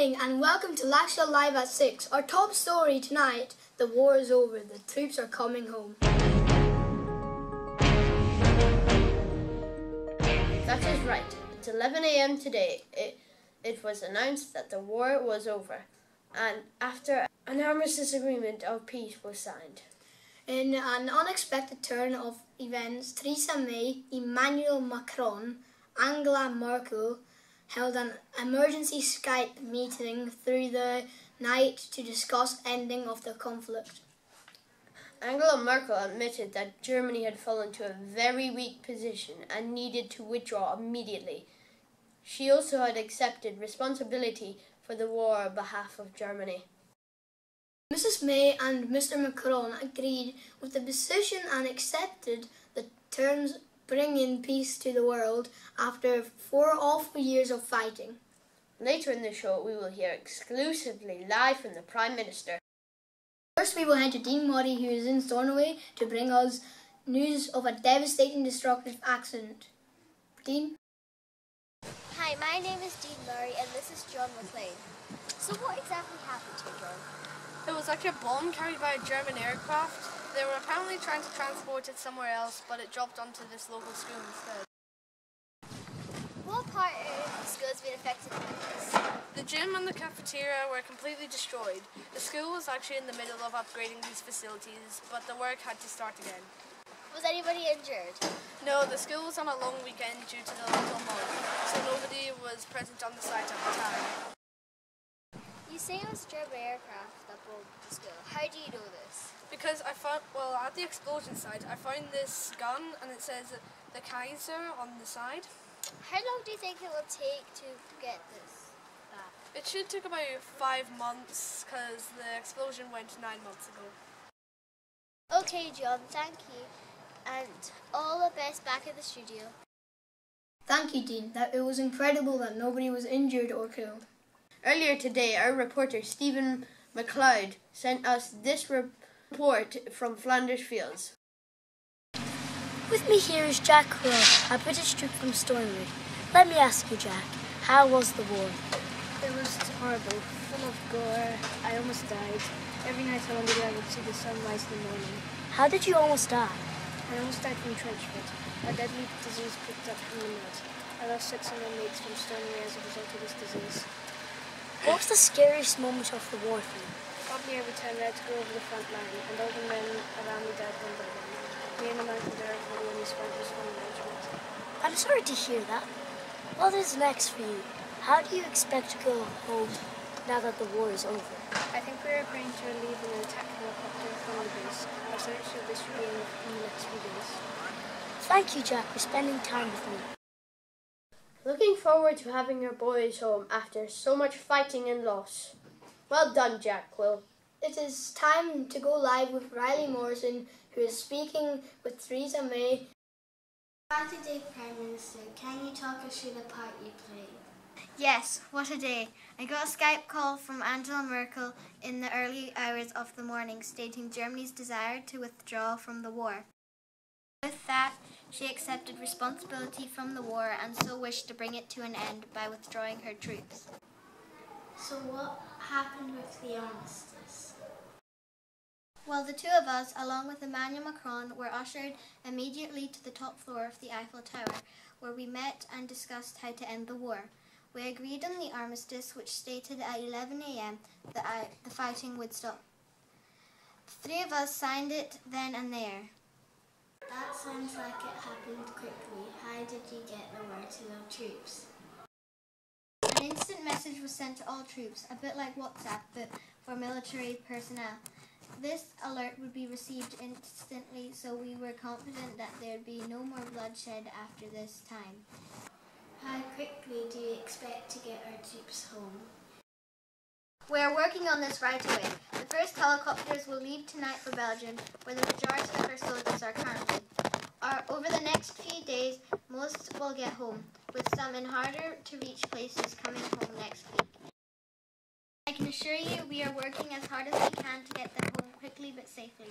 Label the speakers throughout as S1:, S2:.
S1: and welcome to Lancashire Live at 6. Our top story tonight, the war is over, the troops are coming home.
S2: That is right. It's 11am today, it, it was announced that the war was over and after an armistice agreement of peace was signed.
S1: In an unexpected turn of events, Theresa May, Emmanuel Macron, Angela Merkel, held an emergency Skype meeting through the night to discuss ending of the conflict.
S2: Angela Merkel admitted that Germany had fallen to a very weak position and needed to withdraw immediately. She also had accepted responsibility for the war on behalf of Germany.
S1: Mrs. May and Mr. Macron agreed with the decision and accepted the terms bringing peace to the world after four awful years of fighting.
S2: Later in the show, we will hear exclusively live from the Prime Minister.
S1: First, we will head to Dean Murray, who is in Stornoway, to bring us news of a devastating, destructive accident. Dean?
S3: Hi, my name is Dean Murray, and this is John McLean. So, what exactly happened to you, John?
S4: It was like a bomb carried by a German aircraft. They were apparently trying to transport it somewhere else, but it dropped onto this local school instead.
S3: What part of the school has been affected by this?
S4: The gym and the cafeteria were completely destroyed. The school was actually in the middle of upgrading these facilities, but the work had to start again.
S3: Was anybody injured?
S4: No, the school was on a long weekend due to the local Mòd, so nobody was present on the site at the time.
S3: You say it was German aircraft that bombed the school. How do you know?
S4: Because I found, well, at the explosion site, I found this gun and it says the Kaiser on the side.
S3: How long do you think it will take to get this back?
S4: It should take about five months because the explosion went nine months ago.
S3: Okay, John, thank you. And all the best back at the studio.
S1: Thank you, Dean. That it was incredible that nobody was injured or killed.
S2: Earlier today, our reporter Stephen McLeod sent us this report from Flanders Fields.
S5: With me here is Jack Quill, a British troop from Stornoway. Let me ask you, Jack, how was the war?
S6: It was horrible, full of gore. I almost died. Every night I wondered I would see the sun rise in the morning.
S5: How did you almost die?
S6: I almost died from trench foot, a deadly disease picked up from the mud. I lost six of my mates from Stornoway as a result of this disease.
S5: What was the scariest moment of the war for you?
S6: Probably every time I had to go over the front line and all the men around me died one by one. Me and the mountain there were the only survivors from the regiment.
S5: I'm sorry to hear that. What is next for you? How do you expect to go home now that the war is over?
S6: I think we are going to leave an attack helicopter from the base. Our search of this will be in, in the next few days.
S5: Thank you, Jack, for spending time with me.
S2: Looking forward to having your boys home after so much fighting and loss. Well done, Jack Quill.
S1: It is time to go live with Riley Morrison, who is speaking with Theresa May.
S7: Saturday, Prime Minister, can you talk us through the part you played?
S8: Yes, what a day. I got a Skype call from Angela Merkel in the early hours of the morning stating Germany's desire to withdraw from the war. With that, she accepted responsibility from the war and so wished to bring it to an end by withdrawing her troops.
S7: So, what happened with the armistice?
S8: Well, the two of us, along with Emmanuel Macron, were ushered immediately to the top floor of the Eiffel Tower, where we met and discussed how to end the war. We agreed on the armistice, which stated at 11 a.m. that I, the fighting would stop. The three of us signed it then and there.
S7: That sounds like it happened quickly. How did you get the word to the troops?
S8: An instant message was sent to all troops, a bit like WhatsApp, but for military personnel. This alert would be received instantly, so we were confident that there would be no more bloodshed after this time.
S7: How quickly do you expect to get our troops home?
S8: We are working on this right away. The first helicopters will leave tonight for Belgium, where the majority of our soldiers are currently. Our, over the next few days, most will get home, with some in harder to reach places coming home assure you we are working as hard as we can to get them home quickly but safely.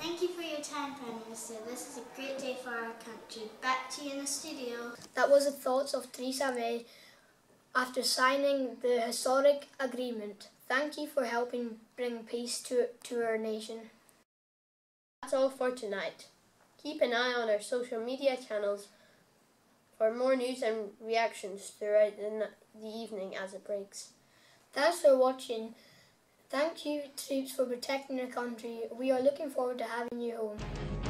S7: Thank you for your time, Prime Minister. This is a great day for our country. Back to you in the studio.
S1: That was the thoughts of Theresa May after signing the historic agreement. Thank you for helping bring peace to, to our nation.
S2: That's all for tonight. Keep an eye on our social media channels for more news and reactions throughout the, the evening as it breaks.
S1: Thanks for watching. Thank you, troops, for protecting our country. We are looking forward to having you home.